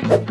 there.